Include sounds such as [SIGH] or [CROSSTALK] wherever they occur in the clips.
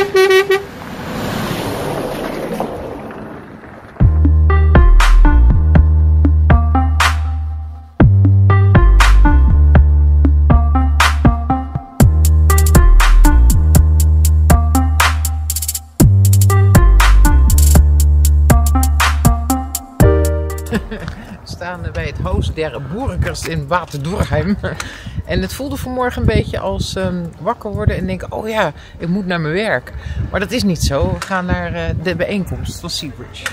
Thank [LAUGHS] you. Boerenkers in Waterdorheim. En het voelde vanmorgen een beetje als ehm, wakker worden en denken: oh ja, ik moet naar mijn werk. Maar dat is niet zo. We gaan naar eh, de bijeenkomst van Seabridge.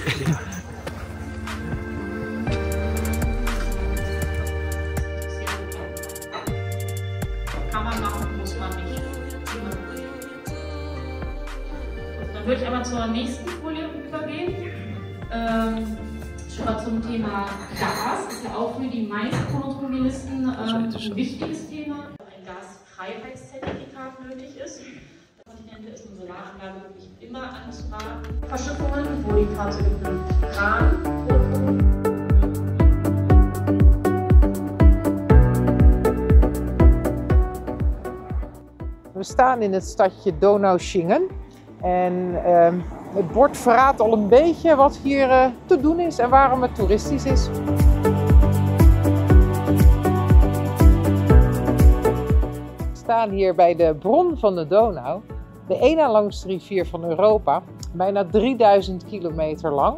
Wichtiges Thema. Ein Gasfreiheitszertifikat nötig ist. Ich nenne, ist eine Solaranlage wirklich immer anzufahren. Verschiffungen, wo die Fahrzeuge mit Kran We staan in het stadje Donaueschingen. En ehm, het bord verraadt al een beetje wat hier eh, te doen is en waarom het toeristisch is. Staan hier bij de bron van de Donau. De ene langste rivier van Europa, bijna 3000 kilometer lang.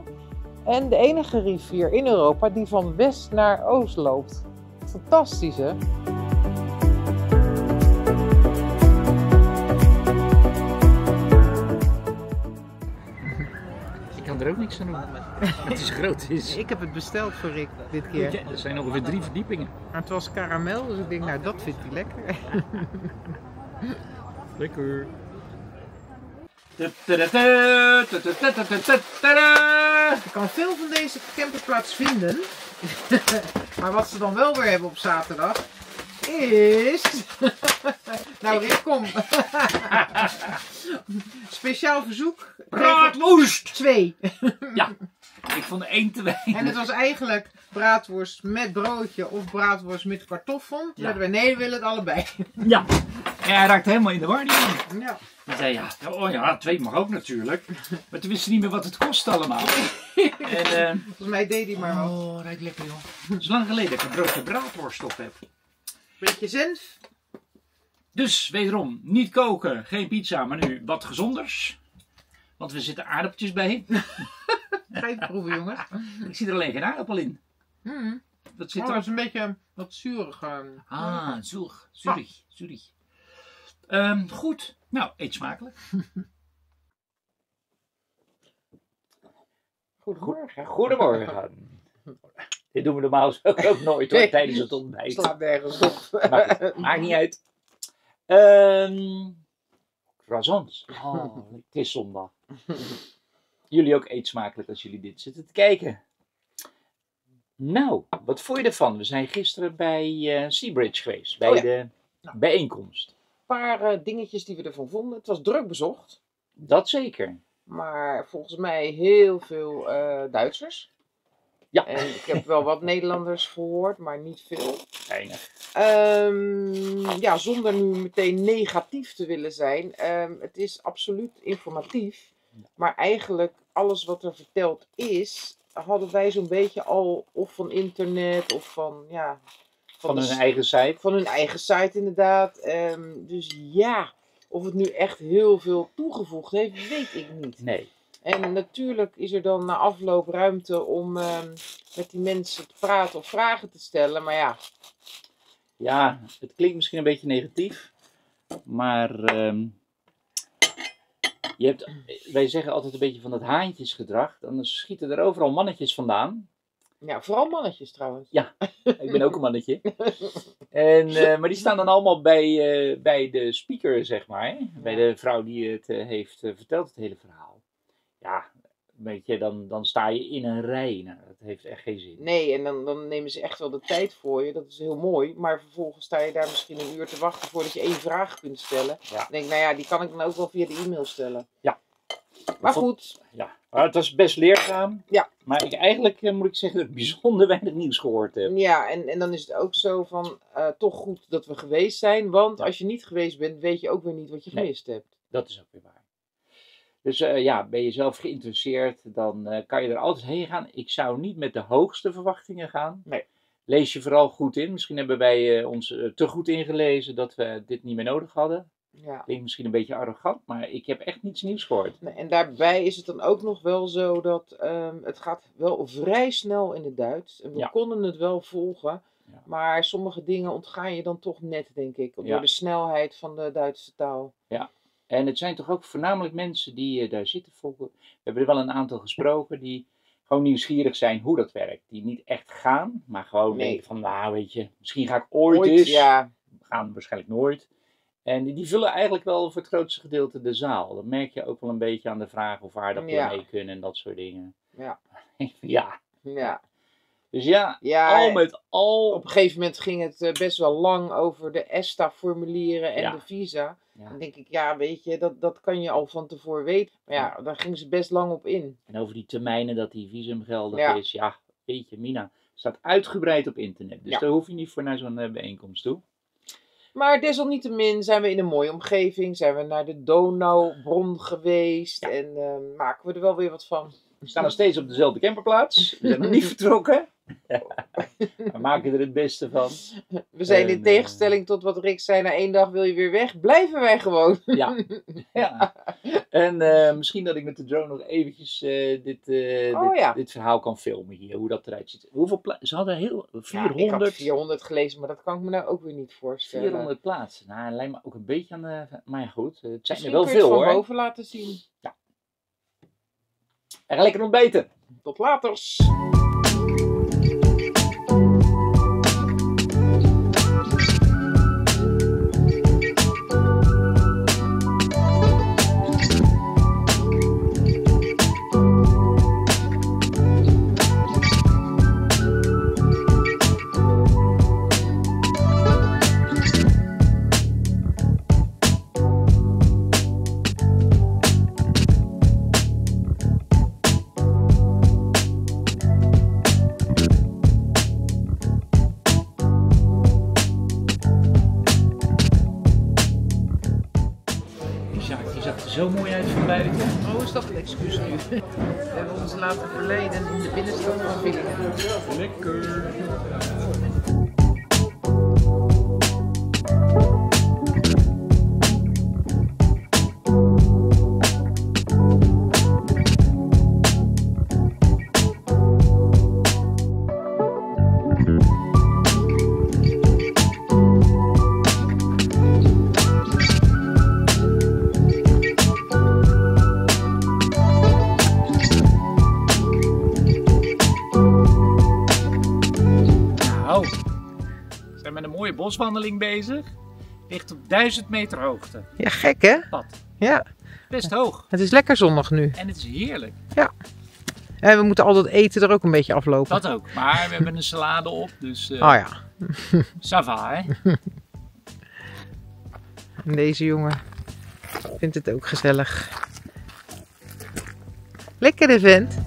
En de enige rivier in Europa die van west naar oost loopt. Fantastisch hè? Ook niks aan doen. Het is groot. Het is... Ik heb het besteld voor Rick dit keer. Ja, er zijn ongeveer drie verdiepingen. Maar het was karamel, dus ik denk, nou dat vindt hij lekker. Lekker. Je kan veel van deze camperplaats vinden. maar wat ze dan wel weer hebben op zaterdag is. [LAUGHS] nou, Rick, kom. [LAUGHS] Speciaal verzoek. Braadwoest! Twee. [LAUGHS] Ja, ik vond er één te weinig. En het was eigenlijk braadworst met broodje of braadworst met kartoffel. Ja. Wij nee, we willen het allebei. Ja. En hij raakte helemaal in de war, die. Ja. Hij zei ja, oh ja, twee mag ook natuurlijk. Maar toen wist ze niet meer wat het kost allemaal. En, eh, Volgens mij deed hij maar wat. oh, ruikt lekker joh. Het is lang geleden dat ik een broodje braadworst op heb. Beetje zens. Dus wederom, niet koken, geen pizza, maar nu wat gezonders. Want er zitten aardappeltjes bij. Ga je het proeven, jongens. Ik zie er alleen geen aardappel in. Mm. Wat zit Oh, er? dat is een beetje wat zuurig. eh. Ah, zurig, zurig, zurig. Ehm, goed, nou, eet smakelijk. [LAUGHS] Goedemorgen. Goedemorgen. Dit doen we normaal ook, ook nooit hoor, Nee. tijdens het ontbijt. Slaat nergens op. [LAUGHS] Maar goed, maakt niet uit. Croissants. Oh, het is zondag. Jullie ook eet smakelijk als jullie dit zitten te kijken. Nou, wat vond je ervan? We zijn gisteren bij eh, Seabridge geweest, bij Oh ja. de bijeenkomst. Een paar eh, dingetjes die we ervan vonden. Het was druk bezocht. Dat zeker. Maar volgens mij heel veel eh, Duitsers. Ja. En ik heb wel wat Nederlanders gehoord, maar niet veel. Weinig. Ehm, ja, zonder nu meteen negatief te willen zijn. ehm, het is absoluut informatief. Maar eigenlijk alles wat er verteld is, hadden wij zo'n beetje al of van internet of van, ja, Van hun eigen site. van hun eigen site inderdaad. Ehm, dus ja, of het nu echt heel veel toegevoegd heeft, weet ik niet. Nee. En natuurlijk is er dan na afloop ruimte om ehm, met die mensen te praten of vragen te stellen. Maar ja, Ja, het klinkt misschien een beetje negatief, maar ehm, je hebt, wij zeggen altijd een beetje van het haantjesgedrag. Dan schieten er overal mannetjes vandaan. ja vooral mannetjes trouwens. Ik ben ook een mannetje. [LAUGHS] En, eh, maar die staan dan allemaal bij, eh, bij de speaker, zeg maar. hè? Bij de vrouw die het eh, heeft verteld, het hele verhaal. Ja, weet je, dan, dan sta je in een rij. Nou, dat heeft echt geen zin. Nee, en dan, dan nemen ze echt wel de tijd voor je. Dat is heel mooi. Maar vervolgens sta je daar misschien een uur te wachten voordat je één vraag kunt stellen. Ja. Dan denk ik, nou ja, die kan ik dan ook wel via de e-mail stellen. Ja. Maar goed, Ja, maar het was best leerzaam. Ja. Maar ik, eigenlijk eh, moet ik zeggen dat ik bijzonder [LAUGHS] weinig nieuws gehoord heb. ja, en, en dan is het ook zo van, eh, toch goed dat we geweest zijn. Want Ja. als je niet geweest bent, weet je ook weer niet wat je Nee. gemist hebt. Dat is ook weer waar. Dus eh, ja, ben je zelf geïnteresseerd, dan eh, kan je er altijd heen gaan. Ik zou niet met de hoogste verwachtingen gaan. Nee. Lees je vooral goed in. Misschien hebben wij eh, ons te goed ingelezen dat we dit niet meer nodig hadden. Ja. Klinkt misschien een beetje arrogant, maar ik heb echt niets nieuws gehoord. Nee, En daarbij is het dan ook nog wel zo dat ehm, het gaat wel vrij snel in het Duits. En we Ja. konden het wel volgen. Ja. Maar sommige dingen ontgaan je dan toch net, denk ik. Door Ja. de snelheid van de Duitse taal. En het zijn toch ook voornamelijk mensen die eh, daar zitten volgen. We hebben er wel een aantal gesproken die gewoon nieuwsgierig zijn hoe dat werkt. Die niet echt gaan, maar gewoon Nee. denken van, nou weet je, misschien ga ik ooit, Ooit, eens. ja. Gaan waarschijnlijk nooit. En die, die vullen eigenlijk wel voor het grootste gedeelte de zaal. Dat merk je ook wel een beetje aan de vraag of aardappelen Ja. mee kunnen en dat soort dingen. Ja. [LAUGHS] ja. Ja. Dus ja, ja al met al. Op een gegeven moment ging het eh, best wel lang over de ESTA-formulieren en Ja. de visa. Ja. Dan denk ik, ja, weet je, dat, dat kan je al van tevoren weten. Maar ja, daar gingen ze best lang op in. En over die termijnen dat die visum geldig is. Ja, weet je, Mina, staat uitgebreid op internet. Dus daar hoef je niet voor naar zo'n eh, bijeenkomst toe. Maar desalniettemin zijn we in een mooie omgeving. Zijn we naar de Donaubron geweest. En eh, maken we er wel weer wat van. We staan nog steeds op dezelfde camperplaats. We zijn nog niet [LAUGHS] vertrokken. [LAUGHS] We maken er het beste van. We zijn En, in eh, tegenstelling tot wat Rick zei. Na één dag wil je weer weg. Blijven wij gewoon. Ja. [LAUGHS] ja. En eh, misschien dat ik met de drone nog eventjes eh, dit, Oh, dit, ja. dit verhaal kan filmen hier. Hoe dat eruit ziet. Hoeveel Ze hadden heel... Ja, 400, ik had 400 gelezen, maar dat kan ik me nou ook weer niet voorstellen. 400 plaatsen. Nou, lijkt me ook een beetje aan de... Maar ja, goed. Het zijn Misschien er wel kun je het veel van hoor. boven laten zien. En ga lekker ontbeten. Tot laters. Mooie boswandeling bezig. Ligt op 1000 meter hoogte. Ja, gek hè? Pad. Ja, Best hoog. het is lekker zonnig nu. En het is heerlijk. En we moeten al dat eten er ook een beetje aflopen. Dat ook. Maar we hebben een salade op, dus eh Oh ja, ça va, hè? [LAUGHS] en deze jongen vindt het ook gezellig. Lekkere vent.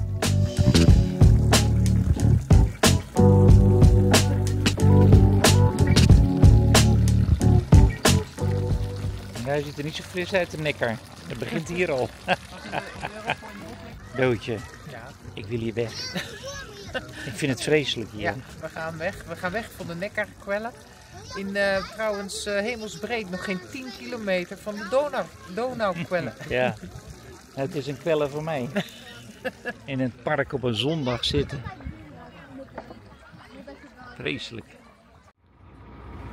Hij ziet er niet zo fris uit, de nekker. Het begint hier al. [LAUGHS] Doodje, Ja. ik wil hier weg. ik vind het vreselijk hier. Ja, we gaan weg. We gaan weg van de nekkerkwellen. In eh, trouwens eh, hemelsbreed nog geen 10 kilometer van de Donau, Donaukwellen. [LAUGHS] Ja, het is een kwelle voor mij. [LAUGHS] In het park op een zondag zitten. Vreselijk.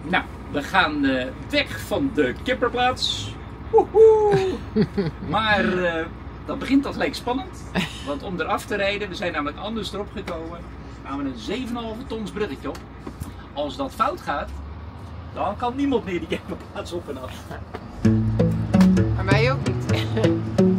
Nou, we gaan eh, weg van de kipperplaats. Woehoe! [LAUGHS] maar eh, dat begint al gelijk spannend. Want om eraf te rijden, we zijn namelijk anders erop gekomen, gaan we een 7,5 tons bruggetje op. Als dat fout gaat, dan kan niemand meer die kipperplaats op en af. Maar mij ook niet. [LAUGHS]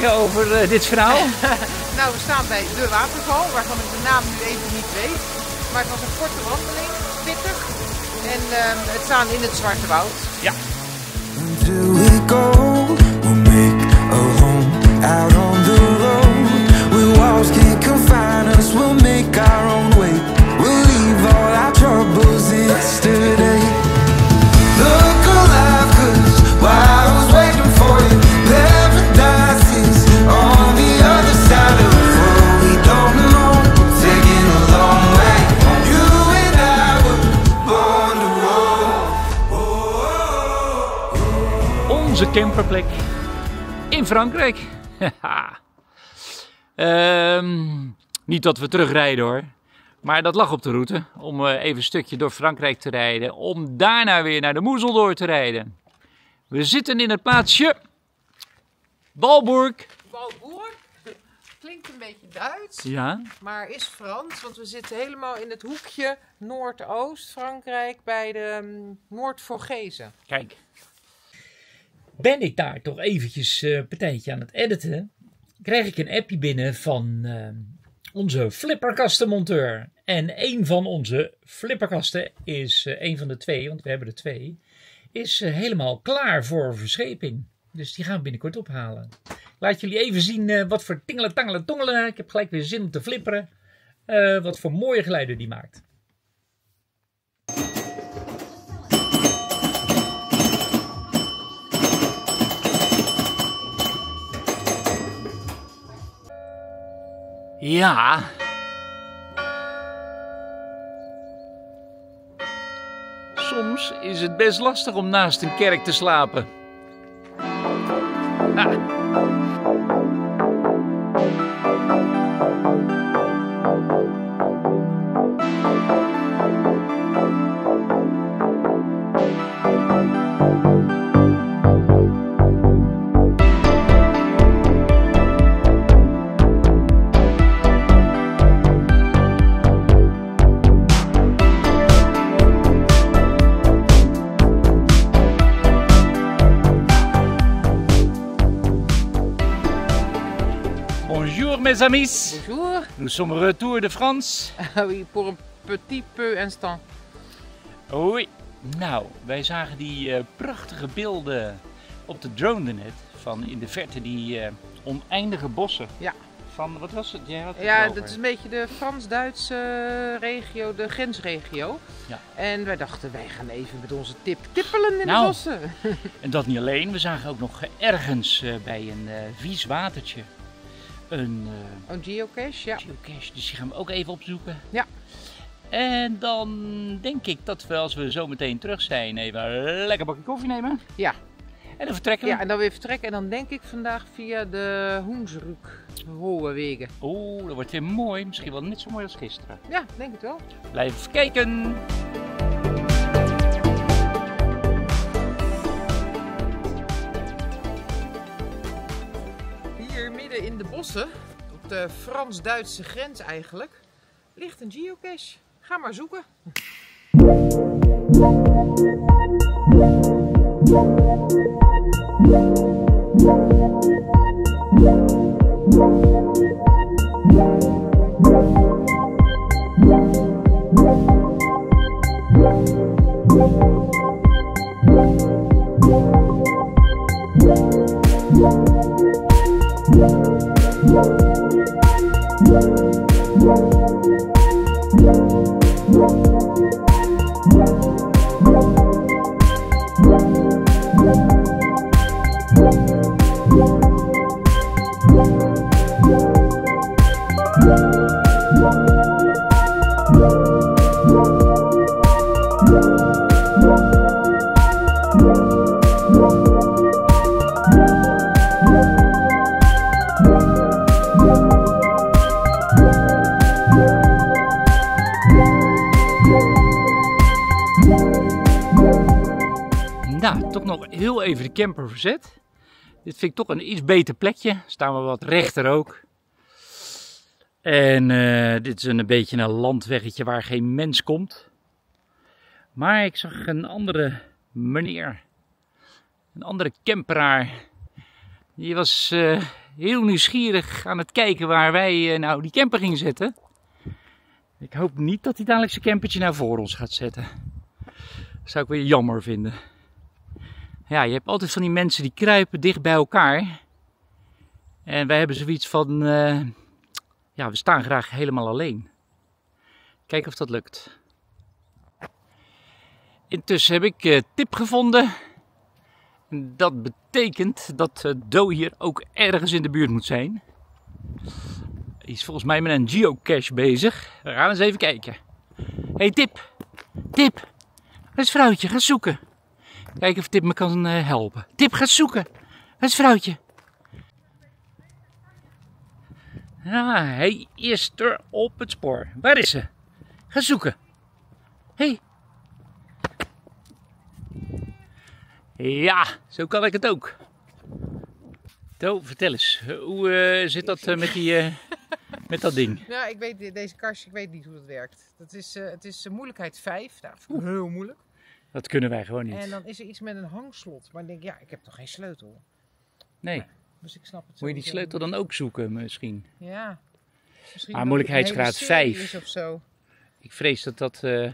zeggen over eh, dit verhaal? [LAUGHS] Nou, we staan bij de waterval, waarvan ik de naam nu even niet weet. Maar het was een korte wandeling, pittig. En ehm, het staan in het Zwarte Woud. Until we go, we'll make a home out on the road. Where walls can't confine us, we'll make our own way. We'll leave all our troubles yesterday. Camperplek in Frankrijk. [LAUGHS] Ehm, niet dat we terugrijden hoor. Maar dat lag op de route. Om eh, even een stukje door Frankrijk te rijden. Om daarna weer naar de Moezeldoor te rijden. We zitten in het plaatsje Balburg. Balboer [LAUGHS] klinkt een beetje Duits, Ja, maar is Frans. Want we zitten helemaal in het hoekje Noordoost-Frankrijk bij de um, Noord-Vogezen. kijk. Ben ik daar toch eventjes een partijtje aan het editen, krijg ik een appje binnen van eh, onze flipperkastenmonteur. En een van onze flipperkasten is eh, een van de twee, want we hebben er twee, is helemaal klaar voor verscheping. Dus die gaan we binnenkort ophalen. Laat jullie even zien wat voor tingelen, tangelen, tongelen. Ik heb gelijk weer zin om te flipperen. Wat voor mooie geluiden die maakt. Ja. Soms is het best lastig om naast een kerk te slapen. Bonjour mes amis. Bonjour. Nous sommes retour de France. Ah oui, pour un petit peu instant. Oei. Nou, wij zagen die eh, prachtige beelden op de drone net. Van in de verte die eh, oneindige bossen. Ja. Van, wat was het? Jij had het Ja, erover. dat is een beetje de Frans-Duitse regio, de grensregio. Ja. En wij dachten, wij gaan even met onze tip tippelen in Nou. de bossen. [LAUGHS] En dat niet alleen. We zagen ook nog ergens eh, bij een vies watertje een eh, Een geocache, ja. geocache. Dus die gaan we ook even opzoeken. Ja. En dan denk ik dat we als we zo meteen terug zijn even een lekker bakje koffie nemen. Ja. En dan vertrekken we. Ja, en dan weer vertrekken. En dan denk ik vandaag via de Hoensruk hohe wegen. Oeh, dat wordt weer mooi. Misschien wel net zo mooi als gisteren. Ja, denk het wel. Blijf kijken. In de bossen, op de Frans-Duitse grens eigenlijk, ligt een geocache. Ga maar zoeken. Nou, toch nog heel even de camper verzet. Dit vind ik toch een iets beter plekje. Staan we wat rechter ook. En eh, dit is een beetje een landweggetje waar geen mens komt. Maar ik zag een andere meneer. Een andere camperaar. Die was, eh, heel nieuwsgierig aan het kijken waar wij eh, nou die camper gingen zetten. Ik hoop niet dat hij dadelijk zijn campertje naar voor ons gaat zetten. Dat zou ik weer jammer vinden. Ja, je hebt altijd van die mensen die kruipen dicht bij elkaar. En wij hebben zoiets van, eh, ja, we staan graag helemaal alleen. Kijken of dat lukt. Intussen heb ik uh, tip gevonden. Dat betekent dat uh, Do hier ook ergens in de buurt moet zijn. Hij is volgens mij met een geocache bezig. We gaan eens even kijken. hey, Tip. Tip. Waar is vrouwtje? Ga zoeken. Kijken of Tip me kan uh, helpen. Tip, ga zoeken. Waar is vrouwtje? Ah, hij is er op het spoor. Waar is ze? Ga zoeken. Hé. Hey. Ja, zo kan ik het ook. To, vertel eens, hoe uh, zit dat uh, met, die, uh, met dat ding? Nou, ik weet deze kast, ik weet niet hoe dat werkt. Dat is, het is moeilijkheid 5. Nou, heel moeilijk. Dat kunnen wij gewoon niet. En dan is er iets met een hangslot. Maar ik denk, ja, ik heb toch geen sleutel? Nee. Dus ik snap het Moet je die sleutel dan ook zoeken misschien? Ja. Misschien ah, moeilijkheidsgraad 5. Of zo. Ik vrees dat dat uh,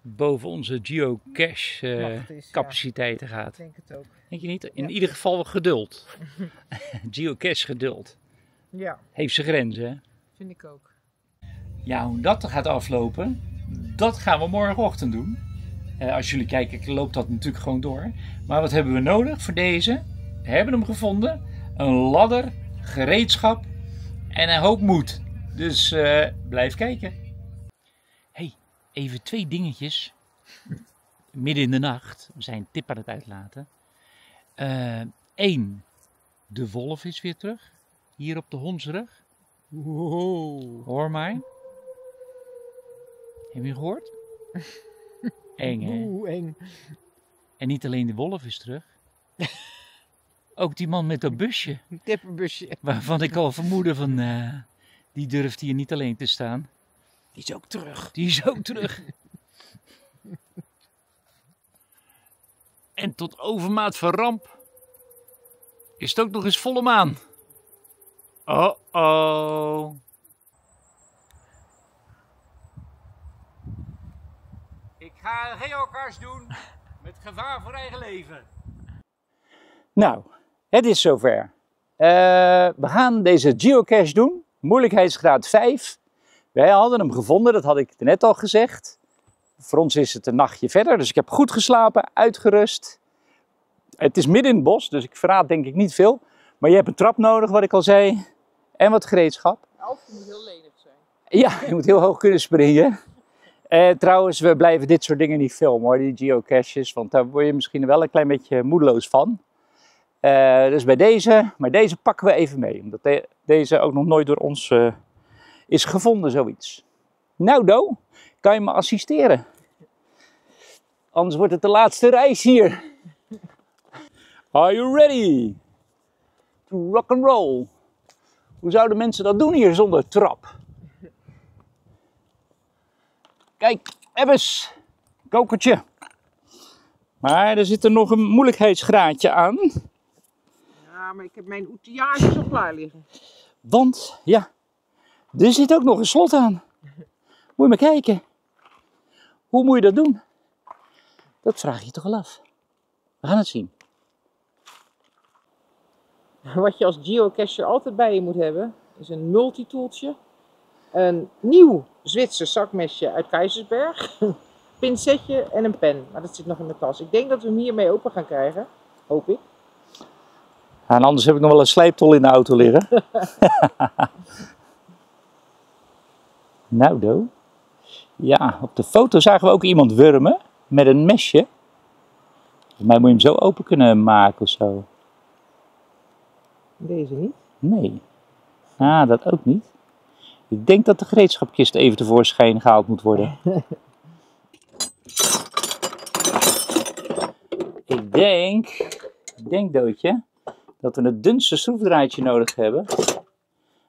boven onze geocache uh, capaciteiten ja. gaat. Ik denk het ook. Denk je niet? In ja. ieder geval geduld. [LAUGHS] geocache geduld. Ja. Heeft zijn grenzen, hè? Vind ik ook. Ja, hoe dat gaat aflopen, dat gaan we morgenochtend doen. Uh, als jullie kijken, loopt dat natuurlijk gewoon door. Maar wat hebben we nodig voor deze? We hebben hem gevonden. Een ladder, gereedschap en een hoop moed. Dus uh, blijf kijken. hey, even twee dingetjes. Midden in de nacht. We zijn tip aan het uitlaten. Eén, uh, de wolf is weer terug. Hier op de hondsrug. Wow. Hoor maar. Heb je gehoord? [LAUGHS] eng hè? Oeh, eng. En niet alleen de wolf is terug. [LAUGHS] Ook die man met dat busje. Een tippenbusje. Waarvan ik al vermoedde van, uh, die durft hier niet alleen te staan. Die is ook terug. Die is ook terug. en tot overmaat van ramp is het ook nog eens volle maan. Oh ga geocache doen met gevaar voor eigen leven. Nou, het is zover. Uh, we gaan deze geocache doen. Moeilijkheidsgraad 5. Wij hadden hem gevonden, dat had ik net al gezegd. Voor ons is het een nachtje verder, dus ik heb goed geslapen, uitgerust. Het is midden in het bos, dus ik verraad denk ik niet veel. Maar je hebt een trap nodig, wat ik al zei. En wat gereedschap. Of je moet heel lenig zijn. Ja, je moet heel hoog kunnen springen. Uh, trouwens, we blijven dit soort dingen niet filmen hoor, die geocaches. Want daar word je misschien wel een klein beetje moedeloos van. Uh, dus bij deze, maar deze pakken we even mee. Omdat de, deze ook nog nooit door ons uh, is gevonden, zoiets. Nou Do, kan je me assisteren? Anders wordt het de laatste reis hier. Are you ready? To rock and roll. Hoe zouden mensen dat doen hier zonder trap? Kijk, Ebbes, kokertje. Maar er zit er nog een moeilijkheidsgraadje aan. Ja, maar ik heb mijn outillage al klaar liggen. Want, ja, er zit ook nog een slot aan. Moet je maar kijken. Hoe moet je dat doen? Dat vraag je toch al af. We gaan het zien. Wat je als geocacher altijd bij je moet hebben, is een multitooltje. Een nieuw Zwitser zakmesje uit Keizersberg. [LAUGHS] Pincetje en een pen. Maar dat zit nog in mijn tas. Ik denk dat we hem hiermee open gaan krijgen. Hoop ik. En anders heb ik nog wel een sleeptol in de auto liggen. [LAUGHS] nou, Do. Ja, op de foto zagen we ook iemand wurmen met een mesje. Volgens mij moet je hem zo open kunnen maken of zo. Deze niet? Nee. Ah, dat ook niet. Ik denk dat de gereedschapkist even tevoorschijn gehaald moet worden. [LAUGHS] ik denk, ik denk Doodje, dat we het dunste schroefdraadje nodig hebben.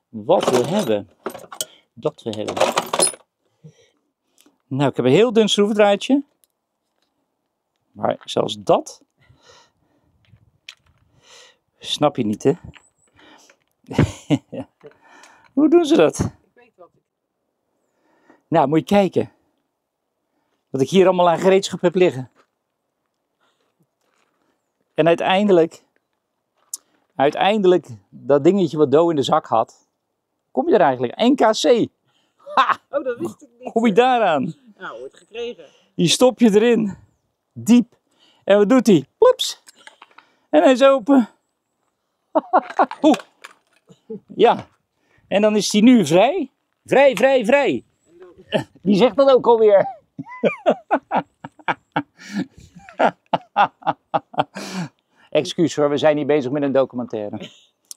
Wat we hebben. Dat we hebben. Nou, ik heb een heel dun schroefdraadje. Maar zelfs dat. Snap je niet, hè? [LAUGHS] Hoe doen ze dat? Nou, moet je kijken. Wat ik hier allemaal aan gereedschap heb liggen. En uiteindelijk, uiteindelijk, dat dingetje wat Do in de zak had, kom je er eigenlijk? NKC. Ha! Oh, dat wist ik niet. Kom je daaraan? Nou, wordt gekregen. Die stop je erin. Diep. En wat doet hij? Ploeps. En hij is open. [LAUGHS] Oeh. Ja. En dan is hij nu vrij. Vrij, vrij, vrij. [LAUGHS] Wie zegt dat ook alweer? [LAUGHS] Excuus hoor, we zijn niet bezig met een documentaire.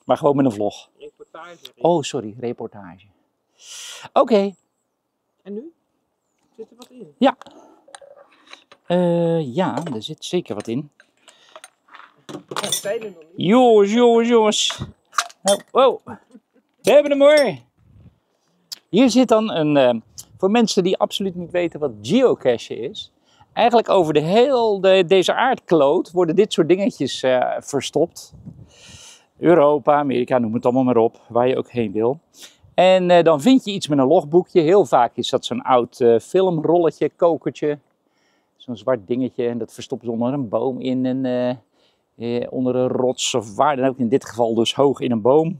Maar gewoon met een vlog. Reportage. Oh, sorry, reportage. Oké. En nu? Zit er wat in? Ja. Eh, ja, er zit zeker wat in. Dat zei nog niet. Jongens, jongens, jongens. Oh, wow. We hebben hem hoor. Hier zit dan een, eh, voor mensen die absoluut niet weten wat geocache is. Eigenlijk over de heel de, deze aardkloot worden dit soort dingetjes eh, verstopt. Europa, Amerika, noem het allemaal maar op, waar je ook heen wil. En eh, dan vind je iets met een logboekje. Heel vaak is dat zo'n oud eh, filmrolletje, kokertje. Zo'n zwart dingetje en dat verstoppen ze onder een boom in en onder een rots of waar dan ook. In dit geval dus hoog in een boom.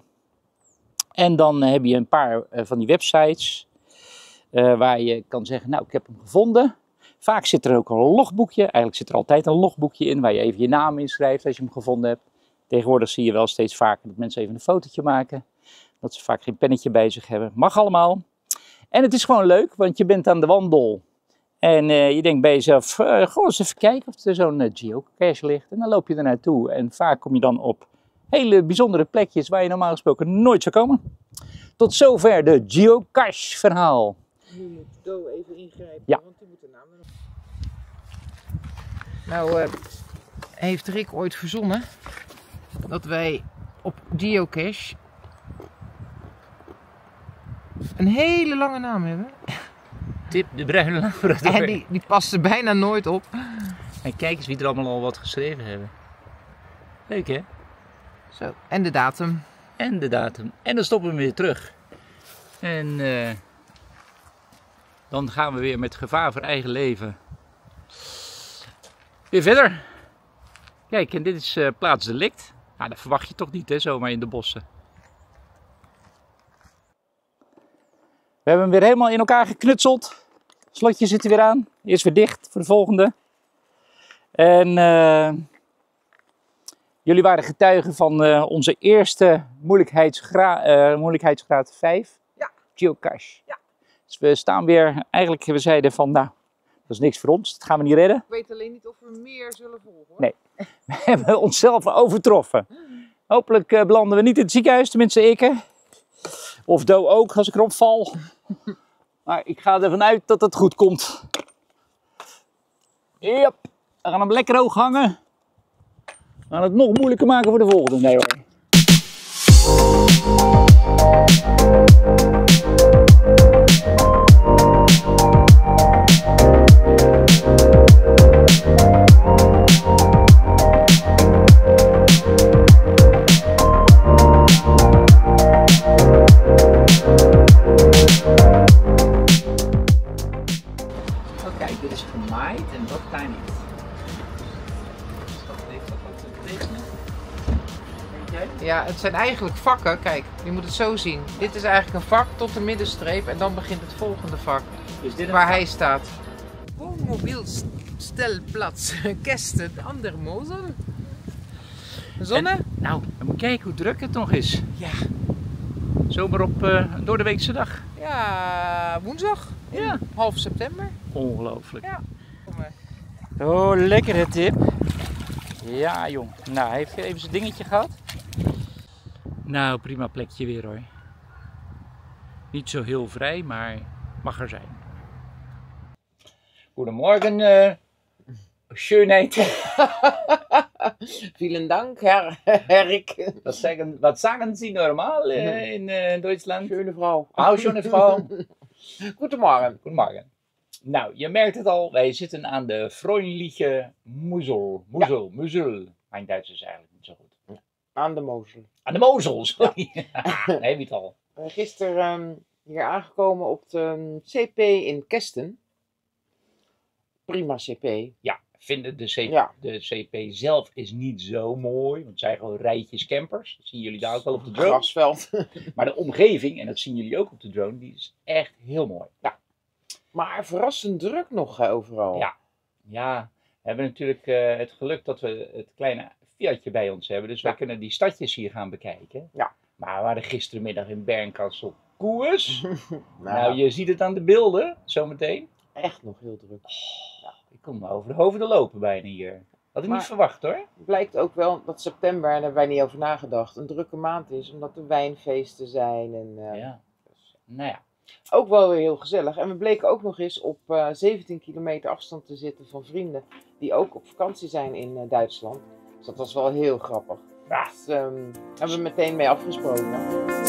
En dan heb je een paar van die websites eh, waar je kan zeggen, nou ik heb hem gevonden. Vaak zit er ook een logboekje. Eigenlijk zit er altijd een logboekje in waar je even je naam inschrijft als je hem gevonden hebt. Tegenwoordig zie je wel steeds vaker dat mensen even een fotootje maken. Dat ze vaak geen pennetje bij zich hebben. Mag allemaal. En het is gewoon leuk, want je bent aan de wandel. En eh, je denkt bij jezelf, eh, goh, eens even kijken of er zo'n geocache ligt. En dan loop je er naartoe. En vaak kom je dan op hele bijzondere plekjes waar je normaal gesproken nooit zou komen. Tot zover de geocache verhaal. Nu moet Do even ingrijpen, Ja. want die moet de naam nog. Nou, eh, heeft Rick ooit verzonnen dat wij op geocache een hele lange naam hebben. Tip de bruine labrador. En die, die past er bijna nooit op. En kijk eens wie er allemaal al wat geschreven hebben. Leuk hè? Zo, en de datum. En de datum. En dan stoppen we weer terug. En eh, dan gaan we weer met gevaar voor eigen leven. Weer verder. Kijk, en dit is eh plaatsdelict. Nou, dat verwacht je toch niet, hè, zomaar in de bossen. We hebben hem weer helemaal in elkaar geknutseld. Slotje zit er weer aan. Eerst weer dicht voor de volgende. En eh, jullie waren getuigen van eh, onze eerste moeilijkheidsgra moeilijkheidsgraad 5. Ja. Geocache. Ja. Dus we staan weer, eigenlijk we zeiden van nou, dat is niks voor ons, dat gaan we niet redden. Ik weet alleen niet of we meer zullen volgen. Hoor. Nee. [LAUGHS] We hebben onszelf overtroffen. Hopelijk eh, belanden we niet in het ziekenhuis, tenminste ik. Of Do ook, als ik erop val. [LAUGHS] Maar ik ga ervan uit dat het goed komt. Yep. We gaan hem lekker hoog hangen. We gaan het nog moeilijker maken voor de volgende. Nee hoor. Eigenlijk vakken. Kijk, je moet het zo zien. Dit is eigenlijk een vak tot de middenstreep en dan begint het volgende vak. Is dit Waar hij staat. Woonmobielstelplaats [LAUGHS] Kesten aan der Mosel. Zonne? En- nou, dan moet kijken hoe druk het nog is. Ja. Zomaar op uh, door de weekse dag. Ja, woensdag. Ja. Half september. Ongelooflijk. Ja. Oh, lekkere tip. Ja, jong. Nou, hij heeft even zijn dingetje gehad. Nou, prima plekje weer hoor. Niet zo heel vrij, maar mag er zijn. Goedemorgen, uh, schönheid. [LAUGHS] Vielen Dank, Herr. Wat zeggen, wat zeggen Sie normaal uh, in uh, Duitsland? Schöne Frau. Oh, schöne Frau. [LAUGHS] Goedemorgen. Goedemorgen. Nou, je merkt het al, wij zitten aan de freundliche Moezel. Moezel, ja. Moezel. Mijn Duits is eigenlijk niet zo goed. Aan de Mosel. Aan de Mozel, sorry. [LAUGHS] nee, wie het al. Gisteren ehm, hier aangekomen op de ehm, CP in Kesten. Prima CP. Ja, vinden de CP, Ja. de CP zelf is niet zo mooi. Want het zijn gewoon rijtjes campers. Dat zien jullie daar ook wel op de drone. Grasveld. [LAUGHS] Maar de omgeving, en dat zien jullie ook op de drone, die is echt heel mooi. maar verrassend druk nog hè, overal. Ja. Ja, we hebben natuurlijk eh, het geluk dat we het kleine Fiatje bij ons hebben. Dus wij kunnen die stadjes hier gaan bekijken. Ja. Maar we waren gistermiddag in Bernkastel koers. [LAUGHS] Nou, nou, je ziet het aan de beelden, zometeen. echt nog heel druk. Ik kom me over de hoofden lopen bijna hier. Had ik Maar- niet verwacht hoor. Blijkt ook wel dat september, en daar hebben wij niet over nagedacht, een drukke maand is. Omdat er wijnfeesten zijn. En, eh, Ja. Nou ja. Ook wel weer heel gezellig. En we bleken ook nog eens op eh, 17 kilometer afstand te zitten van vrienden die ook op vakantie zijn in eh, Duitsland. Dus dat was wel heel grappig. Ja. Dus, ehm, hebben we meteen mee afgesproken.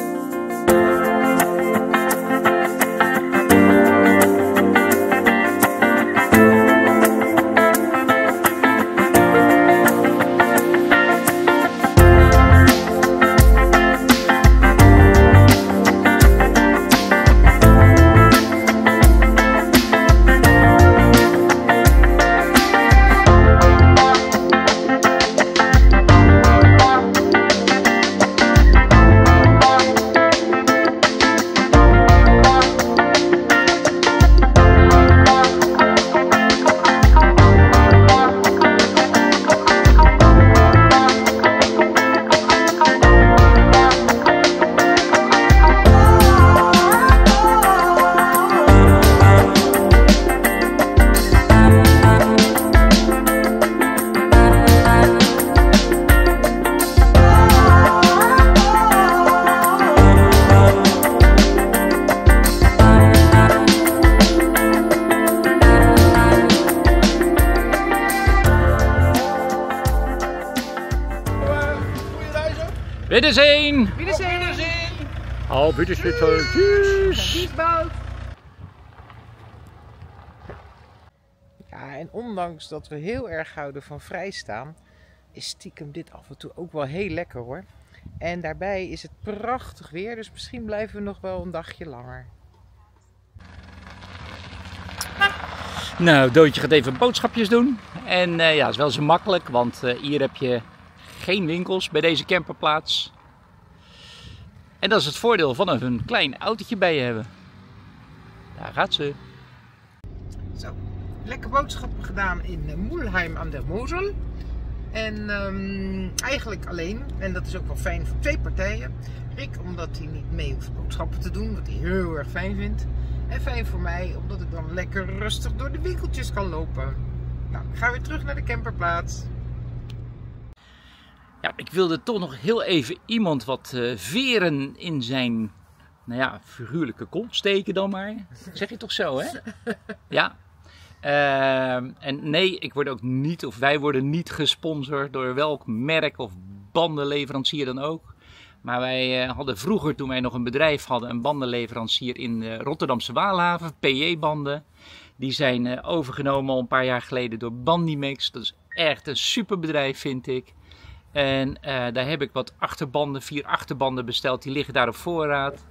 Auf Wiedersehen! Tschüss! Ja, en ondanks dat we heel erg houden van vrijstaan, is stiekem dit af en toe ook wel heel lekker hoor. En daarbij is het prachtig weer, dus misschien blijven we nog wel een dagje langer. Nou, Doodje gaat even boodschapjes doen. En eh, ja, is wel zo makkelijk, want eh, hier heb je geen winkels bij deze camperplaats. En dat is het voordeel van een klein autootje bij je hebben. Daar gaat ze. Zo, lekker boodschappen gedaan in Moelheim aan der Mosel. En ehm, eigenlijk alleen, en dat is ook wel fijn voor twee partijen. Rick, omdat hij niet mee hoeft boodschappen te doen, wat hij heel erg fijn vindt. En fijn voor mij, omdat ik dan lekker rustig door de winkeltjes kan lopen. Nou, ik ga weer terug naar de camperplaats. Ja, ik wilde toch nog heel even iemand wat eh, veren in zijn, nou ja, figuurlijke kont steken dan maar. Zeg je toch zo, hè? [LAUGHS] Ja. Ehm, en nee, ik word ook niet, of wij worden niet gesponsord door welk merk of bandenleverancier dan ook. Maar wij eh, hadden vroeger, toen wij nog een bedrijf hadden, een bandenleverancier in Rotterdamse Waalhaven, PJ-banden. Die zijn eh, overgenomen al een paar jaar geleden door Bandimix. Dat is echt een superbedrijf, vind ik. En eh, daar heb ik wat achterbanden, vier achterbanden besteld. Die liggen daar op voorraad.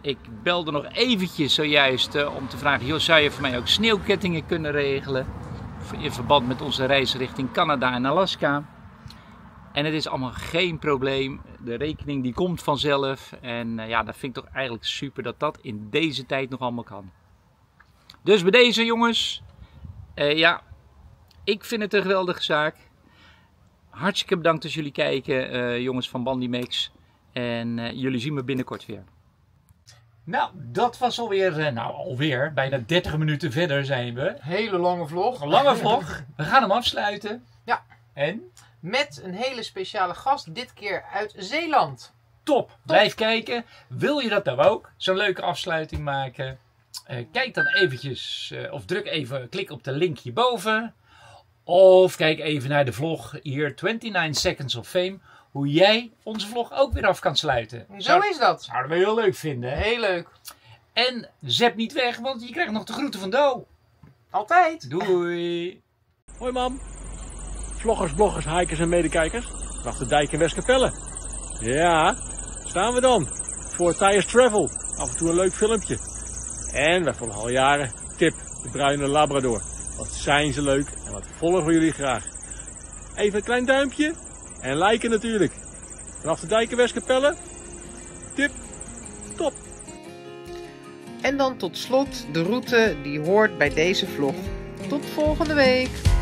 Ik belde nog eventjes zojuist eh, om te vragen: joh, zou je voor mij ook sneeuwkettingen kunnen regelen? In verband met onze reis richting Canada en Alaska. En het is allemaal geen probleem. De rekening die komt vanzelf. En eh, ja, dat vind ik toch eigenlijk super dat dat in deze tijd nog allemaal kan. Dus bij deze jongens, ja, ik vind het een geweldige zaak. Hartstikke bedankt dat jullie kijken, eh, jongens van Bandymix. En eh, jullie zien me binnenkort weer. Nou, dat was alweer, eh, nou alweer, bijna 30 minuten verder zijn we. Hele lange vlog. Lange vlog. [LAUGHS] We gaan hem afsluiten. Ja. En? Met een hele speciale gast, dit keer uit Zeeland. Top. Blijf kijken. Wil je dat nou ook? Zo'n leuke afsluiting maken? Eh, kijk dan eventjes, eh, of druk even, klik op de link hierboven. Of kijk even naar de vlog hier, 29 Seconds of Fame. Hoe jij onze vlog ook weer af kan sluiten. Zo is dat. Zouden we heel leuk vinden. Hè? Heel leuk. En zet niet weg, want je krijgt nog de groeten van Do. Altijd. Doei. Hoi mam. Vloggers, bloggers, hikers en medekijkers. Vanaf de dijk in Westkapelle. Ja, staan we dan. Voor Tires Travel. Af en toe een leuk filmpje. En we volgen al jaren Tip, de bruine Labrador. Wat zijn ze leuk en wat volgen jullie graag. Even een klein duimpje en liken natuurlijk. Vanaf de Dijkenweskapelle. Tip, top. En dan tot slot de route die hoort bij deze vlog. Tot volgende week!